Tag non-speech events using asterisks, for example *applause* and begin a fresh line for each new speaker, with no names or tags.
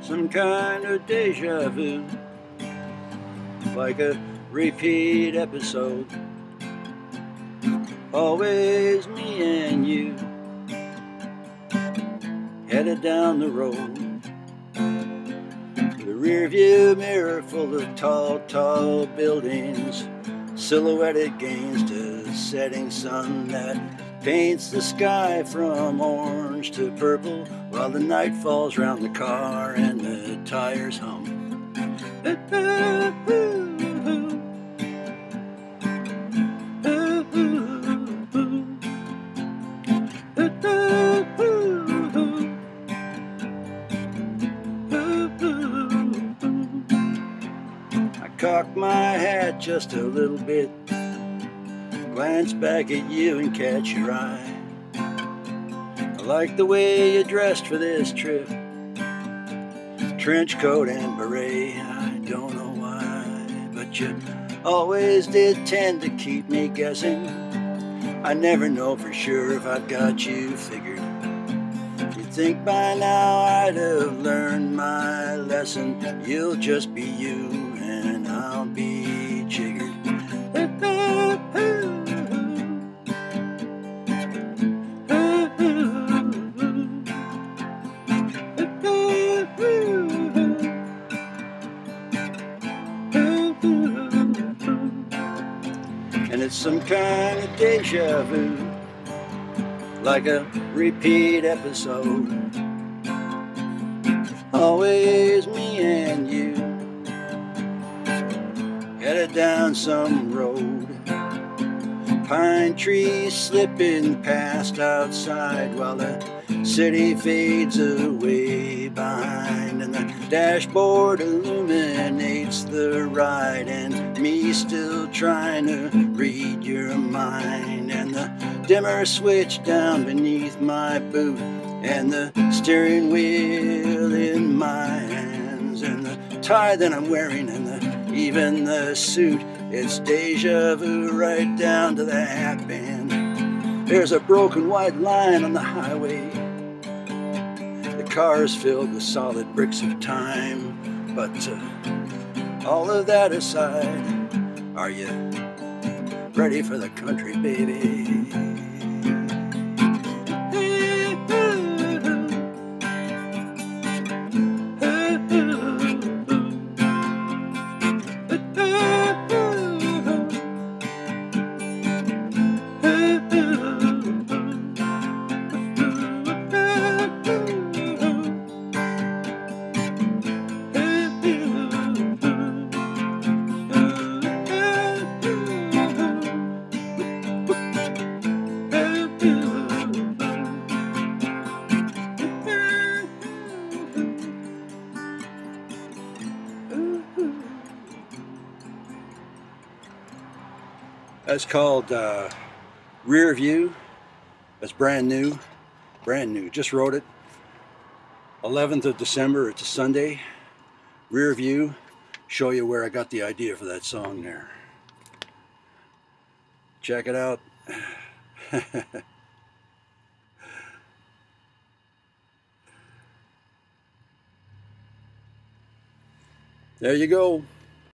Some kind of deja vu, like a repeat episode. Always me and you, headed down the road. Rearview mirror full of tall, tall buildings, silhouetted against a setting sun that paints the sky from orange to purple while the night falls round the car and the tires hum. *laughs* cock my hat just a little bit, glance back at you and catch your eye. I like the way you dressed for this trip. Trench coat and beret, I don't know why, but you always did tend to keep me guessing. I never know for sure if I've got you figured. You'd think by now I'd have learned my lesson. You'll just be you it's some kind of deja vu, like a repeat episode. Always me and you, headed down some road. Pine trees slipping past outside while the city fades away behind, and the dashboard illuminates the ride, and me still trying to read your mind, and the dimmer switch down beneath my boot, and the steering wheel in my hands, and the tie that I'm wearing, and the, even the suit. It's deja vu right down to the hat band. There's a broken white line on the highway. The car's filled with solid bricks of time. But uh, all of that aside, are you ready for the country, baby? That's called uh, Rear View. That's brand new. Brand new. Just wrote it. 11th of December. It's a Sunday. Rear View. Show you where I got the idea for that song there. Check it out. *laughs* there you go.